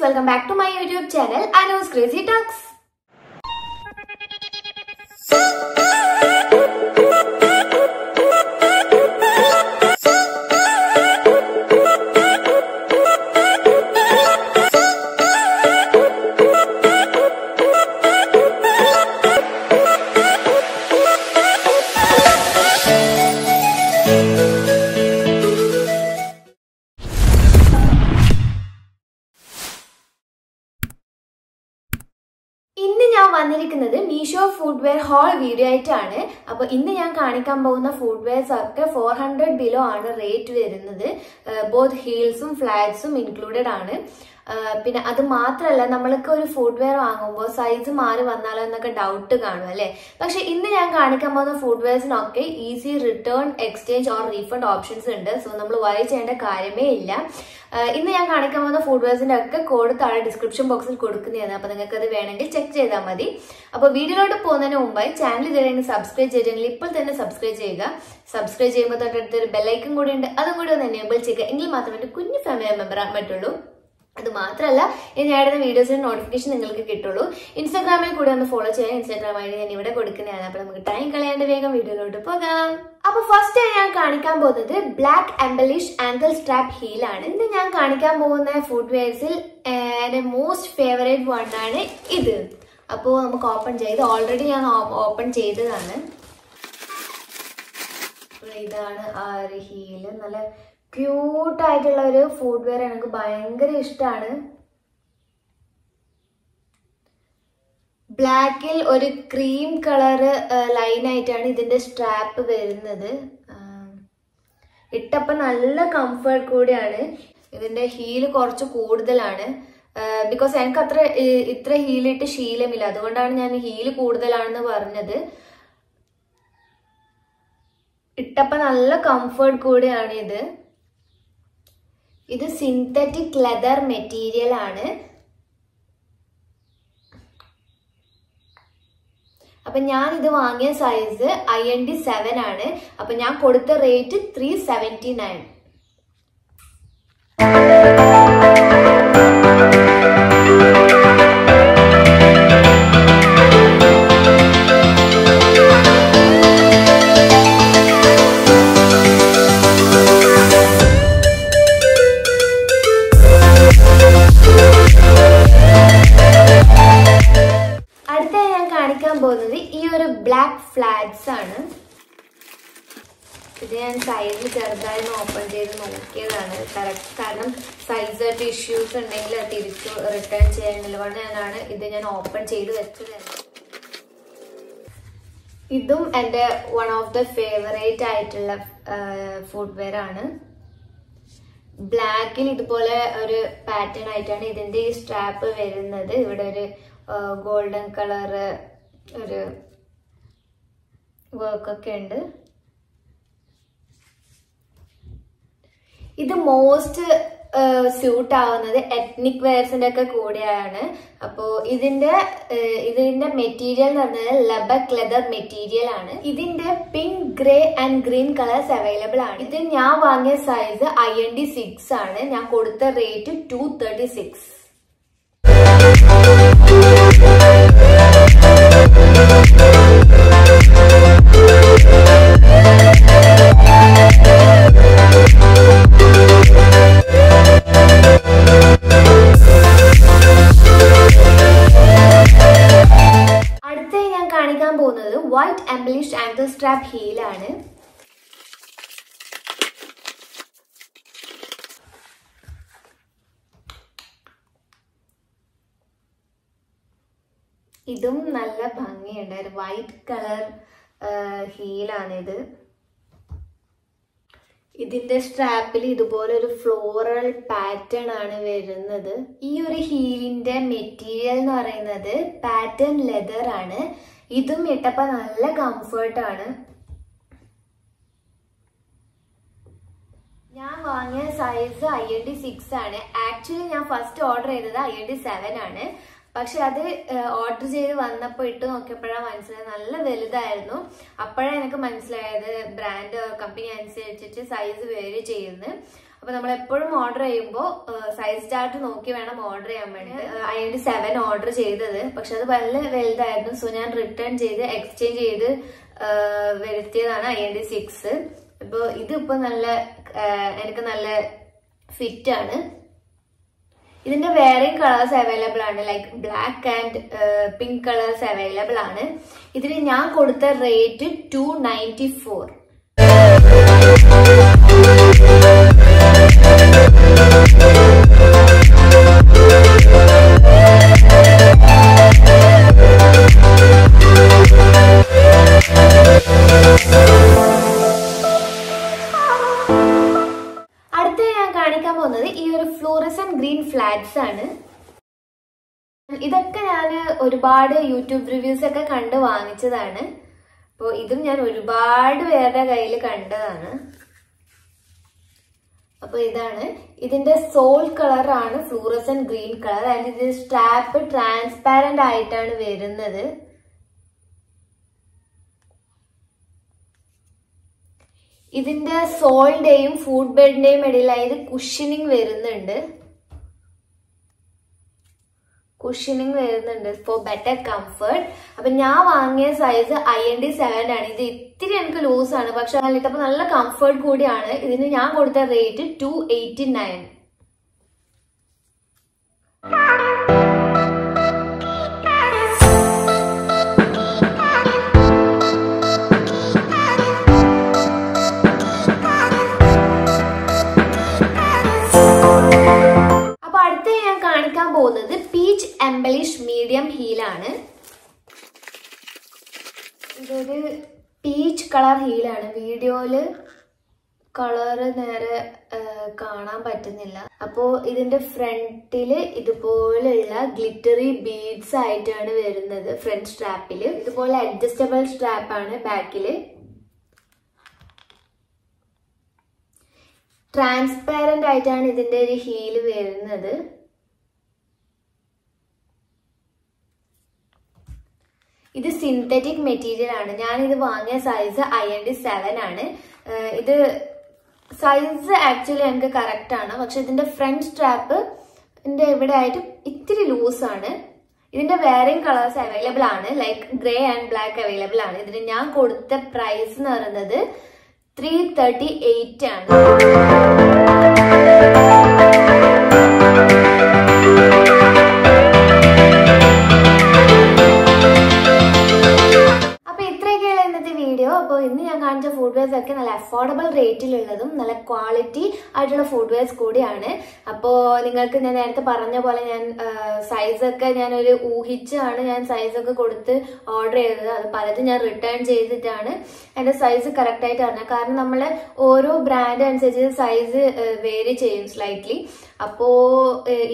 welcome back to my YouTube channel Anu's Crazy Talks. വന്നിരിക്കുന്നത് Meesho footwear whole video ആയിട്ടാണ്. അപ്പൊ ഇന്ന് ഞാൻ കാണിക്കാൻ പോകുന്ന ഫുഡ്വെയർസ് ഒക്കെ ഫോർ ഹൺഡ്രഡ് ബിലോ ആണ് റേറ്റ് വരുന്നത്. ബോത്ത് ഹീൽസും ഫ്ലാറ്റ്സും ഇൻക്ലൂഡഡ് ആണ്. പിന്നെ അത് മാത്രമല്ല നമ്മൾക്ക് ഒരു ഫുഡ്വെയർ വാങ്ങുമ്പോൾ സൈസ് മാറി വന്നാലോ എന്നൊക്കെ ഡൗട്ട് കാണും അല്ലേ? പക്ഷെ ഇന്ന് ഞാൻ കാണിക്കാൻ പോകുന്ന ഫുഡ്വെയർസിനൊക്കെ easy return exchange or refund options ഉണ്ട്. സോ നമ്മൾ വൈ ചെയ്യേണ്ട കാര്യമേ ഇല്ല. ഇന്ന് ഞാൻ കാണിക്കാൻ പോകുന്ന ഫുഡ്വെയർസിന്റെ ഒക്കെ കോഡ് താഴെ ഡിസ്ക്രിപ്ഷൻ ബോക്സിൽ കൊടുക്കുന്നതാണ്. അപ്പൊ നിങ്ങൾക്ക് അത് വേണമെങ്കിൽ ചെക്ക് ചെയ്താൽ മതി. അപ്പൊ വീഡിയോയിലോട്ട് പോകുന്നതിന് മുമ്പായി ചാനൽ ഇതുവരെയെങ്കിൽ സബ്സ്ക്രൈബ് ചെയ്തിട്ടുണ്ടെങ്കിൽ ഇപ്പോൾ തന്നെ സബ്സ്ക്രൈബ് ചെയ്യുക. സബ്സ്ക്രൈബ് ചെയ്യുമ്പോൾ തൊട്ടടുത്ത് ഒരു ബെല്ലൈക്കും കൂടി ഉണ്ട്. അതും കൂടി ഒന്ന് എനേബിൾ ചെയ്യുക. എങ്കിൽ മാത്രമേ കുഞ്ഞു ഫാമിലി മെമ്പർ ആകാൻ പറ്റുള്ളൂ. അത് മാത്രമല്ല ഈ ഇടുന്ന വീഡിയോസിന്റെ നോട്ടിഫിക്കേഷൻ നിങ്ങൾക്ക് കിട്ടുള്ളൂ. ഇൻസ്റ്റാഗ്രാമിൽ കൂടെ ഒന്ന് ഫോളോ ചെയ്യാൻ ഇൻസ്റ്റാഗ്രാം ഐ ഞാൻ ഇവിടെ കൊടുക്കുന്നതാണ്. അപ്പൊ നമുക്ക് ടൈം കളയാണ്ട് വേഗം വീഡിയോയിലോട്ട് പോകാം. അപ്പൊ ഫസ്റ്റ് ഞാൻ കാണിക്കാൻ പോകുന്നത് black embellish ankle strap heel ആണ്. ഇത് ഞാൻ കാണിക്കാൻ പോകുന്ന ഫുഡ് വെയർസിൽ എന്റെ മോസ്റ്റ് ഫേവറേറ്റ് വൺ ആണ് ഇത്. അപ്പോൾ നമുക്ക് ഓപ്പൺ ചെയ്ത് ഓൾറെഡി ഞാൻ ഓപ്പൺ ചെയ്തതാണ്. ഇതാണ് ആ ഒരു ഹീൽ നല്ല ക്യൂട്ട് ആയിട്ടുള്ള ഒരു ഫുഡ് വെയർ എനിക്ക് ഭയങ്കര ഇഷ്ടമാണ് ബ്ലാക്കിൽ ഒരു ക്രീം കളർ ലൈനായിട്ടാണ് ഇതിന്റെ സ്ട്രാപ്പ് വരുന്നത്. ഇട്ടപ്പോൾ നല്ല കംഫർട്ട് കൂടിയാണ്. ഇതിന്റെ ഹീൽ കുറച്ച് കൂടുതലാണ്. ബിക്കോസ് എനിക്ക് അത്ര ഇത്ര ഹീലിട്ട് ശീലമില്ല. അതുകൊണ്ടാണ് ഞാൻ ഹീൽ കൂടുതലാണെന്ന് പറഞ്ഞത്. ഇട്ടപ്പോൾ നല്ല കംഫർട്ട് കൂടിയാണ് ഇത്. ഇത് സിന്തറ്റിക് ലെതർ മെറ്റീരിയൽ ആണ്. അപ്പൊ ഞാൻ ഇത് വാങ്ങിയ size I N D seven ആണ്. അപ്പൊ ഞാൻ കൊടുത്ത റേറ്റ് ത്രീ സെവന്റി നയൻ ഇത് ഞാൻ സൈസ് ചെറുതായി ഓപ്പൺ ചെയ്ത് നോക്കിയതാണ്. കറക്റ്റ് കാരണം സൈസ് ആയിട്ട് ഇഷ്യൂസ് ഉണ്ടെങ്കിൽ അത് തിരിച്ചു റിട്ടേൺ ചെയ്യാനുള്ളതാണ് ഇത് ഞാൻ ഓപ്പൺ ചെയ്ത് വെച്ചത്. ഇതും എന്റെ വൺ ഓഫ് ദ ഫേവറേറ്റ് ആയിട്ടുള്ള ഫുഡ് വെയർ ആണ്. ബ്ലാക്കിൽ ഇതുപോലെ ഒരു പാറ്റേൺ ആയിട്ടാണ് ഇതിന്റെ ഈ സ്ട്രാപ്പ് വരുന്നത്. ഇവിടെ ഒരു ഗോൾഡൻ കളർ ഒരു വർക്കൊക്കെ ഉണ്ട്. ഇത് മോസ്റ്റ് സ്യൂട്ട് ആവുന്നത് എത്നിക് വെയർസിന്റെ ഒക്കെ കൂടെയാണ്. അപ്പോ ഇതിന്റെ ഇതിന്റെ മെറ്റീരിയൽ എന്ന് പറഞ്ഞത് ലബക് ലെതർ മെറ്റീരിയൽ ആണ്. ഇതിന്റെ pink grey and green colours available ആണ്. ഇത് ഞാൻ വാങ്ങിയ size I N D six ആണ്. ഞാൻ കൊടുത്ത rate two thirty six white embellish ankle strap ഹീലാണ് ഇതും നല്ല ഭംഗിയുണ്ട്. വൈറ്റ് കളർ ഹീലാണിത് ഇതിന്റെ സ്ട്രാപ്പിൽ ഇതുപോലെ ഒരു ഫ്ലോറൽ പാറ്റേൺ ആണ് വരുന്നത്. ഈ ഒരു ഹീലിന്റെ മെറ്റീരിയൽ എന്ന് പറയുന്നത് പാറ്റേൺ ലെതർ ആണ്. ഇതും ഇട്ടപ്പോൾ നല്ല കംഫർട്ട് ആണ്. ഞാൻ വാങ്ങിയ size I N D six ആണ്. ആക്ച്വലി ഞാൻ ഫസ്റ്റ് ഓർഡർ ചെയ്തത് ഐ എൻ ഡി സെവൻ ആണ്. പക്ഷെ അത് ഓർഡർ ചെയ്ത് വന്നപ്പോൾ ഇട്ട് നോക്കിയപ്പോഴാണ് മനസ്സിലായത് നല്ല വലുതായിരുന്നു. അപ്പോഴാണ് എനിക്ക് മനസ്സിലായത് ബ്രാൻഡ് കമ്പനി അനുസരിച്ചിട്ട് സൈസ് വേരി ചെയ്യുന്നത് അപ്പൊ നമ്മൾ എപ്പോഴും ഓർഡർ ചെയ്യുമ്പോൾ സൈസ് ചാർട്ട് നോക്കി വേണം ഓർഡർ ചെയ്യാൻ വേണ്ടി അതിന്റെ സെവൻ ഓർഡർ ചെയ്തത്. പക്ഷെ അത് വളരെ വലുതായിരുന്നു. സോ ഞാൻ റിട്ടേൺ ചെയ്ത് എക്സ്ചേഞ്ച് ചെയ്ത് വരുത്തിയതാണ് ഡി സിക്സ് ഇപ്പൊ ഇതിപ്പോ നല്ല എനിക്ക് നല്ല ഫിറ്റ് ആണ്. ഇതിന്റെ വേറെയും കളേഴ്സ് അവൈലബിൾ ആണ്. Like black and pink colours available ആണ്. ഇതിന് ഞാൻ കൊടുത്ത റേറ്റ് ടു നയന്റി ഫോർ ഇതൊക്കെ ഞാൻ ഒരുപാട് യൂട്യൂബ് റിവ്യൂസ് ഒക്കെ കണ്ട് വാങ്ങിച്ചതാണ്. അപ്പോൾ ഇതും ഞാൻ ഒരുപാട് പേരുടെ കയ്യിൽ കണ്ടതാണ്. അപ്പൊ ഇതാണ്. ഇതിന്റെ സോൾ കളർ ആണ് ഫ്ലൂറസൻ ഗ്രീൻ കളർ ആൻഡ് ഇത് സ്ട്രാപ്പ് ട്രാൻസ്പാരന്റ് ആയിട്ടാണ് വരുന്നത്. ഇതിന്റെ സോളിന്റെയും ഫുഡ് ബെഡിന്റെയും ഇടയിലായത് കുഷനിങ് വരുന്നുണ്ട്. കുഷനിങ് വരുന്നുണ്ട് ഫോർ ബെറ്റർ കംഫർട്ട് അപ്പൊ ഞാൻ വാങ്ങിയ size I N D seven ആണ്. ഇത് ഇത്തിരി എനിക്ക് ലൂസ് ആണ്. പക്ഷെ അതിലിട്ടപ്പോ നല്ല കംഫർട്ട് കൂടിയാണ്. ഇതിന് ഞാൻ കൊടുത്ത rate two eighty nine embellish medium ഹീലാണ്. ഇതൊരു പീച്ച് കളർ ഹീലാണ്. വീഡിയോയിൽ കളറ് നേരെ കാണാൻ പറ്റുന്നില്ല. അപ്പോ ഇതിന്റെ ഫ്രണ്ടിൽ ഇതുപോലെയുള്ള ഗ്ലിറ്ററി ബീഡ്സ് ആയിട്ടാണ് വരുന്നത് ഫ്രണ്ട് സ്ട്രാപ്പിൽ. ഇതുപോലെ അഡ്ജസ്റ്റബിൾ സ്ട്രാപ്പാണ് ആണ് ബാക്കിൽ. ട്രാൻസ്പെറന്റ് ആയിട്ടാണ് ഇതിന്റെ ഒരു ഹീൽ വരുന്നത്. ഇത് സിന്തറ്റിക് മെറ്റീരിയൽ ആണ്. ഞാൻ ഇത് വാങ്ങിയ size I N D seven ആണ് ഇത് സൈസ് ആക്ച്വലി എനിക്ക് കറക്റ്റ് ആണ്. പക്ഷെ ഇതിന്റെ ഫ്രണ്ട് സ്ട്രാപ്പ് ഇതിന്റെ ഇവിടെ ആയിട്ട് ഇത്തിരി ലൂസ് ആണ്. ഇതിന്റെ വേറെയും കളേഴ്സ് അവൈലബിൾ ആണ്. Like grey and black available ആണ്. ഇതിന് ഞാൻ കൊടുത്ത പ്രൈസ് എന്ന് പറയുന്നത് ത്രീ തേർട്ടി എയ്റ്റ് ആണ്. അഫോർഡബിൾ റേറ്റിലുള്ളതും നല്ല ക്വാളിറ്റി ആയിട്ടുള്ള ഫുഡ് വെയർസ് കൂടിയാണ്. അപ്പോൾ നിങ്ങൾക്ക് ഞാൻ നേരത്തെ പറഞ്ഞ പോലെ ഞാൻ സൈസൊക്കെ ഞാനൊരു ഊഹിച്ചാണ് ഞാൻ സൈസൊക്കെ കൊടുത്ത് ഓർഡർ ചെയ്തത്. അത് പലതും ഞാൻ റിട്ടേൺ ചെയ്തിട്ടാണ് എന്റെ സൈസ് കറക്റ്റായിട്ട് പറഞ്ഞത് കാരണം നമ്മൾ ഓരോ ബ്രാൻഡ് അനുസരിച്ച് സൈസ് വേരി ചെയ്യും സ്ലൈറ്റ്ലി അപ്പോ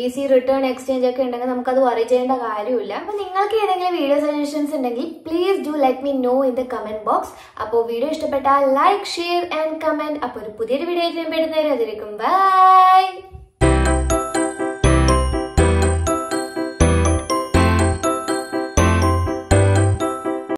ഈസി റിട്ടേൺ എക്സ്ചേഞ്ച് ഒക്കെ ഉണ്ടെങ്കിൽ അത് വറി ചെയ്യേണ്ട കാര്യമില്ല. അപ്പൊ നിങ്ങൾക്ക് ഏതെങ്കിലും വീഡിയോ സജഷൻസ് ഉണ്ടെങ്കിൽ please do let me know in the comment box അപ്പോൾ വീഡിയോ ഇഷ്ടപ്പെട്ടാൽ ലൈക്ക് ഷെയർ ആൻഡ് കമന്റ് അപ്പോൾ ഒരു പുതിയൊരു വീഡിയോ ഞാൻ പെടുന്നവരെ അതിരിക്കും ബൈ